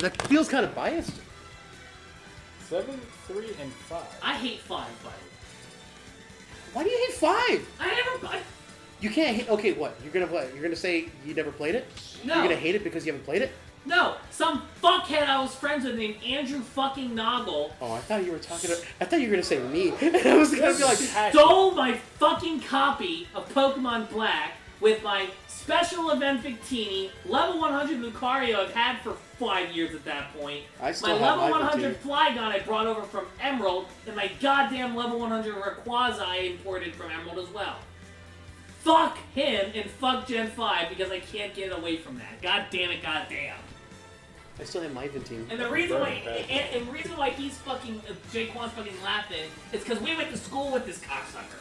That feels kind of biased. Seven, three, and five. I hate five, by the way. Why do you hate five? I never. I, You can't hate. Okay, what? You're gonna what? You're gonna say you never played it? no. You're gonna hate it because you haven't played it? No, some fuckhead I was friends with named Andrew fucking Noggle Oh, I thought you were talking. To, I thought you were gonna say me. And I was gonna be like, stole my fucking copy of Pokemon Black with my special event Victini, level 100 Lucario I've had for five years at that point. I still my have level my 100 Flygon I brought over from Emerald, and my goddamn level 100 Rayquaza I imported from Emerald as well. Fuck him and fuck Gen 5 because I can't get away from that. God damn it, god damn. I still have my team. And the reason why, and, and the reason why he's fucking, uh, Jaquan's fucking laughing is because we went to school with this cocksucker.